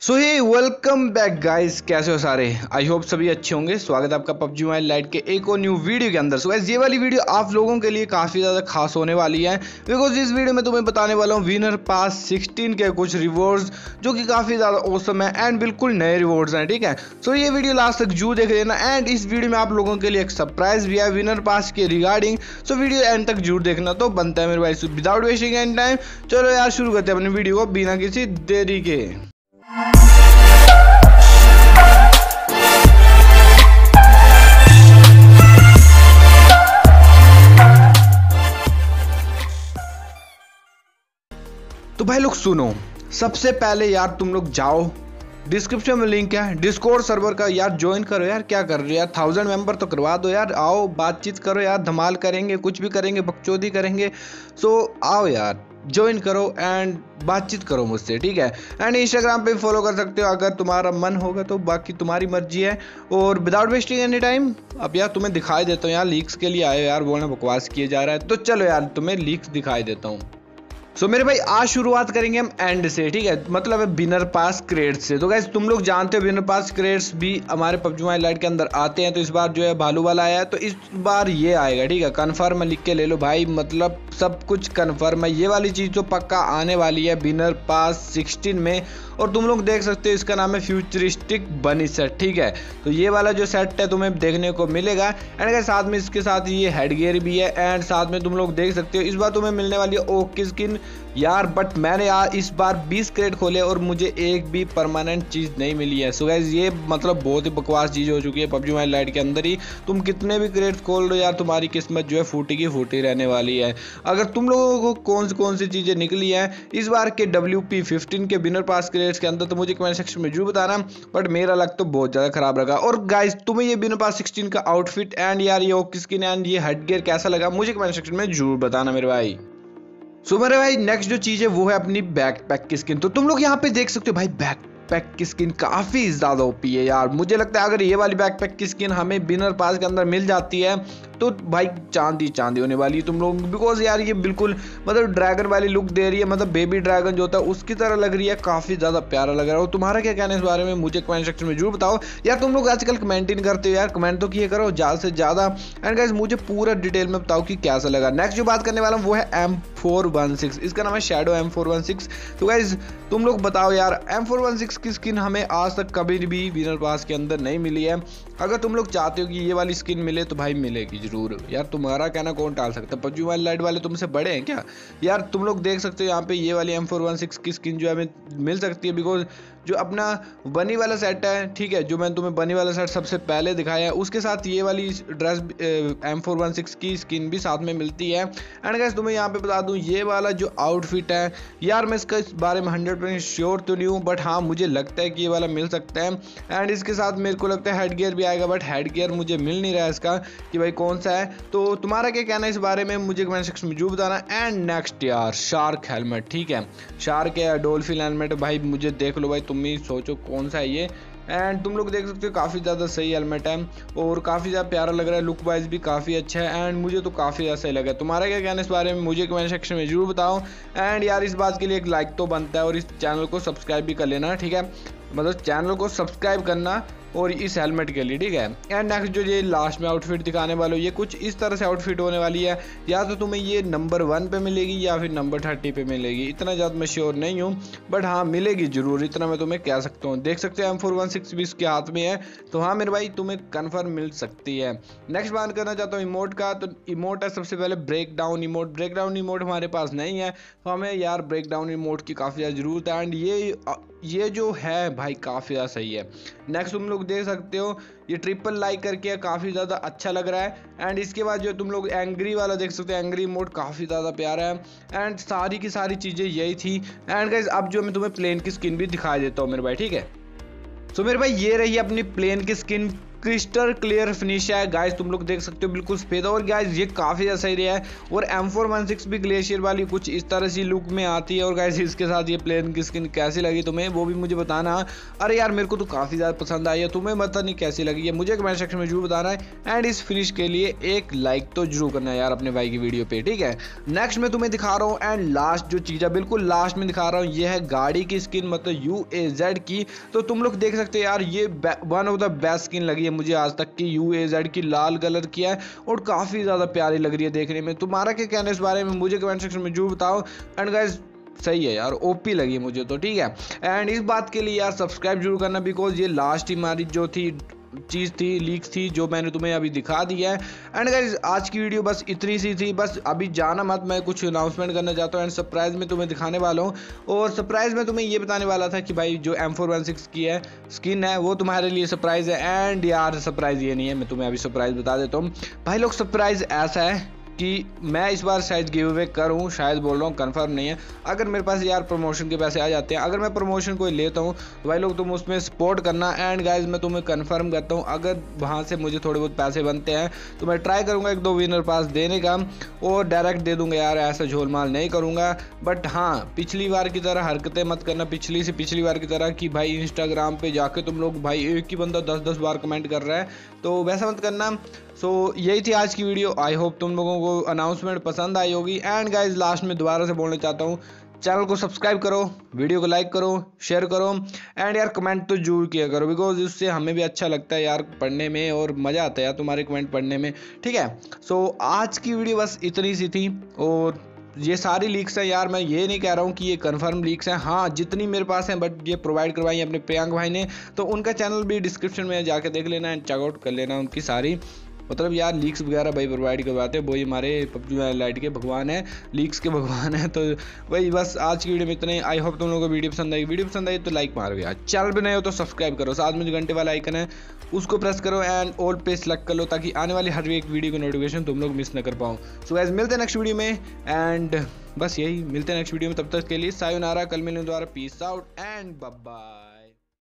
So hey welcome back guys कैसे हो सारे? आई होप सभी अच्छे होंगे। स्वागत है आपका पबजी मोबाइल लाइट के एक और न्यू वीडियो के अंदर। सो so, ये वाली वीडियो आप लोगों के लिए काफ़ी ज़्यादा खास होने वाली है। बिकॉज़ इस वीडियो में तुम्हें बताने वाला हूँ विनर पास 16 के कुछ रिवॉर्ड्स जो कि काफ़ी ज़्यादा औसम है एंड बिल्कुल नए रिवॉर्ड्स हैं ठीक है? सो so, ये वीडियो लास्ट तक जू देख लेना एंड इस वीडियो में आप लोगों के लिए एक सरप्राइज़ भी है विनर पास के regarding so so, video end तक ज़रूर देखना तो बनता है मेरे भाई विदाउट वेस्टिंग एंड टाइम चलो यार शुरू करते हैं अपनी वीडियो को बिना किसी देरी के। तो भाई लोग सुनो, सबसे पहले यार तुम लोग जाओ। डिस्क्रिप्शन में लिंक है डिस्कोड सर्वर का यार ज्वाइन करो यार, क्या कर रहे हो यार? थाउज़ेंड मेंबर तो करवा दो यार, आओ, बातचीत करो यार, धमाल करेंगे, कुछ भी करेंगे, बकचोदी करेंगे। सो आओ यार। ज्वाइन करो एंड बातचीत करो मुझसे, ठीक है? एंड इंस्टाग्राम पे फॉलो कर सकते हो, अगर तुम्हारा मन होगा तो बाकी तुम्हारी मर्ज़ी है। और विदाउट वेस्टिंग एनी टाइम अब यार तुम्हें दिखाई देता हूँ यार लीक्स के लिए आए यार बोलना बकवास किए जा रहा है। तो चलो यार, तुम्हें लीक्स दिखाई देता हूँ। सो so, मेरे भाई आज शुरुआत करेंगे हम एंड से ठीक है? मतलब है बिनर पास क्रेड्स से। तो गैस तुम लोग जानते हो बिनर पास क्रेड्स भी हमारे पबजी मोबाइल लाइट के अंदर आते हैं तो इस बार जो है भालू वाला आया है तो इस बार ये आएगा ठीक है? कन्फर्म लिख के ले लो भाई मतलब सब कुछ कन्फर्म है। ये वाली चीज़ तो पक्का आने वाली है बिनर पास सिक्सटीन में और तुम लोग देख सकते हो इसका नाम है फ्यूचरिस्टिक बनी सेट ठीक है? तो ये वाला जो सेट है तुम्हें देखने को मिलेगा। एंड साथ में इसके साथ ये हेड गियर भी है एंड साथ में तुम लोग देख सकते हो, इस बार तुम्हें मिलने वाली है ओक की स्किन यार बट मैंने यार इस बार 20 क्रेड खोले और मुझे एक भी परमानेंट चीज़ नहीं मिली है। सो गैस ये मतलब बहुत ही बकवास चीज़ हो चुकी है पबजी मोबाइल लाइट के अंदर ही। तुम कितने भी क्रेड खोल दो यार, तुम्हारी किस्मत जो है फूटी की फूटी रहने वाली है। अगर तुम लोगों को कौन सी कौन सी चीज़ें निकली हैं, इस बार के डब्ल्यू पी के बिनर पास क्रेड्स के अंदर तो मुझे कमेंट सेक्शन में ज़रूर बताना बट मेरा लग तो बहुत ज़्यादा खराब लगा और गाइज़ तुम्हें ये बिनर पास सिक्सटीन का आउटफिट एंड यार ये स्किन एंड ये हेड गेयर कैसा लगा, मुझे कमेंट सेक्शन में ज़रूर बताना मेरे भाई। सो मेरे भाई नेक्स्ट जो चीज़ है, वो है अपनी बैकपैक की स्किन तो तुम लोग यहाँ पे देख सकते हो भाई बैक बैकपैक की स्किन काफ़ी ज़्यादा ओपी है यार। मुझे लगता है अगर ये वाली बैकपैक की स्किन हमें बिनर पास के अंदर मिल जाती है तो भाई चांदी चांदी होने वाली है तुम लोग बिकॉज़ यार ये बिल्कुल मतलब ड्रैगन वाली लुक दे रही है मतलब बेबी ड्रैगन जो होता है, उसकी तरह लग रही है, काफ़ी ज़्यादा प्यारा लग रहा है। और तुम्हारा क्या कहना है इस बारे में? मुझे कमेंट सेक्शन में ज़रूर बताओ। यार तुम लोग आजकल कमेंट इन करते हो यार। कमेंट तो किए करो, ज़्यादा से ज़्यादा। एंड गाइज़ मुझे पूरा डिटेल में बताओ कि कैसा लगा। नेक्स्ट जो बात करने वाला हूँ, वो है एम फोर वन सिक्स इसका नाम है shadow M four one six तो गाइज़ तुम लोग बताओ यार एम फोर वन सिक्स की स्किन हमें आज तक कभी भी विनर पास के अंदर नहीं मिली है। अगर तुम लोग चाहते हो कि ये वाली स्किन मिले तो भाई मिलेगी ज़रूर। यार, तुम्हारा कहना कौन टाल सकता है? पबजी मोबाइल लाइट वाले तुमसे बड़े हैं क्या? यार, तुम लोग देख सकते हो यहाँ पे ये वाली एम फोर वन सिक्स की स्किन जो है हमें मिल सकती है बिकॉज़ जो अपना बनी वाला सेट है, ठीक है, जो मैंने तुम्हें बनी वाला सेट सबसे पहले दिखाया है, उसके साथ ये वाली dress M four one six की स्किन भी साथ में मिलती है। एंड गैस तुम्हें यहाँ पे बता दूँ, ये वाला जो आउटफिट है, यार मैं इसका इस बारे में हंड्रेड परसेंट श्योर तो नहीं हूँ बट हाँ मुझे लगता है कि ये वाला मिल सकता है। एंड इसके साथ मेरे को लगता है हेड गियर भी आएगा बट हेड गियर मुझे मिल नहीं रहा है इसका कि भाई कौन सा है। तो तुम्हारा क्या कहना है इस बारे में, मुझे कमेंट सेक्शन में ज़रूर बताना। एंड नेक्स्ट यार शार्क हेलमेट ठीक है? शार्क है डोल्फिन हेलमेट भाई मुझे देख लो भाई तुम ही सोचो कौन सा है ये। एंड तुम लोग देख सकते हो काफ़ी ज़्यादा सही हेलमेट है और काफ़ी ज़्यादा प्यारा लग रहा है लुक वाइज भी काफ़ी अच्छा है एंड मुझे तो काफ़ी ज़्यादा सही लगा। तुम्हारा क्या कहना है इस बारे में? मुझे कमेंट सेक्शन में ज़रूर बताओ। एंड यार इस बात के लिए एक लाइक तो बनता है और इस चैनल को सब्सक्राइब भी कर लेना, ठीक है? मतलब चैनल को सब्सक्राइब करना और इस हेलमेट के लिए, ठीक है? एंड नेक्स्ट जो ये लास्ट में आउटफिट दिखाने वाले ये कुछ इस तरह से आउटफिट होने वाली है। या तो तुम्हें ये नंबर वन पे मिलेगी या फिर नंबर थर्टी पे मिलेगी। इतना ज़्यादा मैं श्योर नहीं हूँ बट हाँ मिलेगी ज़रूर, इतना मैं तुम्हें कह सकता हूँ। देख सकते हो एम फोर वन सिक्स भी इसके हाथ में है। तो हाँ मेरे भाई, तुम्हें कन्फर्म मिल सकती है। नेक्स्ट बात करना चाहता हूँ इमोट का। तो इमोट है सबसे पहले break down emote break down emote हमारे पास नहीं है। तो हमें यार ब्रेक डाउन इमोट की काफ़ी ज़्यादा ज़रूरत है। एंड ये ये जो है भाई, काफ़ी ज़्यादा सही है। नेक्स्ट तुम लोग देख सकते हो, ये ट्रिपल लाइक करके काफ़ी ज़्यादा अच्छा लग रहा है। एंड इसके बाद जो तुम लोग एंग्री वाला देख सकते हो एंग्री मोड काफ़ी ज़्यादा प्यारा है। एंड सारी की सारी चीज़ें यही थी। एंड गाइज़ अब जो मैं तुम्हें प्लेन की स्किन भी दिखा देता हूँ मेरे भाई, ठीक है? So, मेरे भाई ये रही अपनी प्लेन की स्किन क्रिस्टल क्लियर फिनिश है। गाइस तुम लोग देख सकते हो, बिल्कुल सफ़ेद और गाइस ये काफ़ी ज़्यादा सही है। और एम फोर वन सिक्स भी ग्लेशियर वाली कुछ इस तरह सी लुक में आती है। और गाइस इसके साथ ये प्लेन की स्किन कैसी लगी तुम्हें, वो भी मुझे बताना। अरे यार, मेरे को तो काफ़ी ज़्यादा पसंद आई है। तुम्हें पता नहीं कैसी लगी है। मुझे कमेंट सेक्शन में ज़रूर बताना है। एंड इस फिनिश के लिए एक लाइक तो ज़रूर करना है यार अपने भाई की वीडियो पे, ठीक है? नेक्स्ट मैं तुम्हें दिखा रहा हूँ। एंड लास्ट जो चीज़ है, बिल्कुल लास्ट में दिखा रहा हूँ, ये है गाड़ी की स्किन मतलब यू ए जेड की। तो तुम लोग देख सकते हो यार, ये one of the best skin लगी मुझे आज तक की यू ए जेड की लाल कलर की है और काफ़ी ज़्यादा प्यारी लग रही है देखने में। तुम्हारा क्या कहना है इस बारे में? मुझे कमेंट सेक्शन में ज़रूर बताओ। एंड गाइज़ सही है यार ओपी लगी मुझे तो ठीक है। एंड इस बात के लिए यार सब्सक्राइब ज़रूर करना बिकॉज़ ये लास्ट हमारी जो थी चीज़ थी लीक थी, जो मैंने तुम्हें अभी दिखा दी है। एंड गाइज़ आज की वीडियो बस इतनी सी थी, बस अभी जाना मत, मैं कुछ अनाउंसमेंट करना चाहता हूँ एंड सरप्राइज़ में तुम्हें दिखाने वाला हूँ। और सरप्राइज़ में तुम्हें ये बताने वाला था कि भाई, जो एम की है स्किन है, वो तुम्हारे लिए सरप्राइज़ है। एंड यार सरप्राइज़ ये नहीं है, मैं तुम्हें अभी सरप्राइज़ बता देता हूँ। भाई लोग सरप्राइज़ ऐसा है कि मैं इस बार शायद गिव अवे करूँ, शायद बोल रहा हूँ कन्फर्म नहीं है। अगर मेरे पास यार प्रमोशन के पैसे आ जाते हैं, अगर मैं प्रमोशन कोई लेता हूँ तो भाई लोग तुम उसमें सपोर्ट करना एंड गाइज़ मैं तुम्हें कन्फर्म करता हूँ, अगर वहाँ से मुझे थोड़े बहुत पैसे बनते हैं तो मैं ट्राई करूँगा एक दो विनर पास देने का, और डायरेक्ट दे दूँगा, यार ऐसा झोलमाल नहीं करूँगा। बट हाँ पिछली बार की तरह हरकतें मत करना, पिछली से पिछली बार की तरह कि भाई इंस्टाग्राम पे जाके तुम लोग भाई एक ही बंदा दस दस बार कमेंट कर रहा है तो वैसा मत करना। सो so, यही थी आज की वीडियो आई होप तुम लोगों को अनाउंसमेंट पसंद आई होगी. एंड गाइज़ लास्ट में दोबारा से बोलना चाहता हूँ चैनल को सब्सक्राइब करो वीडियो को लाइक करो शेयर करो. एंड यार कमेंट तो ज़रूर किया करो बिकॉज़ उससे हमें भी अच्छा लगता है यार पढ़ने में और मज़ा आता है यार तुम्हारे कमेंट पढ़ने में. ठीक है? सो so, आज की वीडियो बस इतनी सी थी और ये सारी लीक्स हैं यार मैं ये नहीं कह रहा हूँ कि ये कंफर्म लीक्स हैं. हाँ जितनी मेरे पास हैं बट ये प्रोवाइड करवाई अपने प्रियंक भाई ने तो उनका चैनल भी डिस्क्रिप्शन में जाके देख लेना एंड चेकआउट कर लेना उनकी सारी. मतलब यार लीक्स वगैरह भाई प्रोवाइड करवाते हैं, वही हमारे पबजी लाइट के भगवान है लीक्स के भगवान है तो वही बस आज की वीडियो में इतना ही। आई होप तुम लोगों को वीडियो पसंद आई। वीडियो पसंद आई तो लाइक मारो यार। चैनल पर नए हो तो सब्सक्राइब करो। साथ में जो घंटे वाला आइकन है, उसको प्रेस करो एंड ऑल पे सेलेक्ट कर लो ताकि आने वाली हर एक वीडियो की नोटिफिकेशन तुम लोग मिस ना कर पाओ। सो एज मिलते हैं नेक्स्ट वीडियो में एंड बस यही। मिलते हैं नेक्स्ट वीडियो में। तब तक के लिए सायोनारा। कल मिलने द्वारा पीस आउट एंड बाय